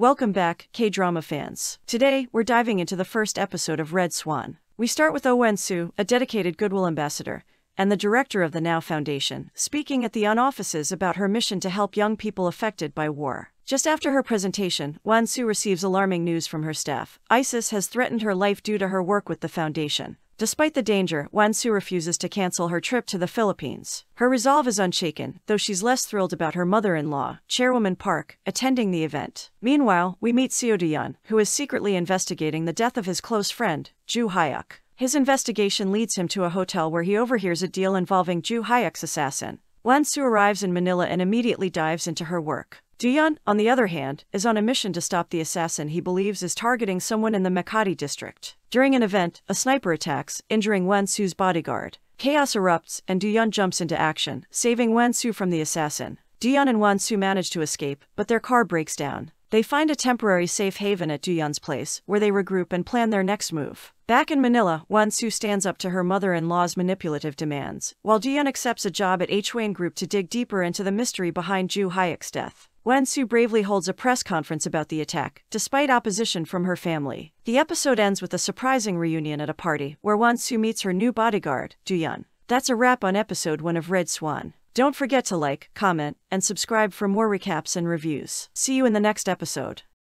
Welcome back, K drama fans. Today, we're diving into the first episode of Red Swan. We start with Oh Wan Soo, a dedicated Goodwill ambassador, and the director of the Now Foundation, speaking at the UN offices about her mission to help young people affected by war. Just after her presentation, Wan Su receives alarming news from her staff. ISIS has threatened her life due to her work with the foundation. Despite the danger, Wan Su refuses to cancel her trip to the Philippines. Her resolve is unshaken, though she's less thrilled about her mother-in-law, Chairwoman Park, attending the event. Meanwhile, we meet Seo Do Yoon, who is secretly investigating the death of his close friend, Ju Hyuk. His investigation leads him to a hotel where he overhears a deal involving Ju Hyuk's assassin. Wan Su arrives in Manila and immediately dives into her work. Do Yoon, on the other hand, is on a mission to stop the assassin he believes is targeting someone in the Makati district. During an event, a sniper attacks, injuring Wan Su's bodyguard. Chaos erupts, and Do Yoon jumps into action, saving Wan Su from the assassin. Do Yoon and Wan Su manage to escape, but their car breaks down. They find a temporary safe haven at Do Yoon's place, where they regroup and plan their next move. Back in Manila, Wan Su stands up to her mother-in-law's manipulative demands, while Do Yoon accepts a job at Hwain Group to dig deeper into the mystery behind Ju Hyuk's death. Wan Su bravely holds a press conference about the attack, despite opposition from her family. The episode ends with a surprising reunion at a party, where Wan Su meets her new bodyguard, Do Yoon. That's a wrap on episode 1 of Red Swan. Don't forget to like, comment, and subscribe for more recaps and reviews. See you in the next episode.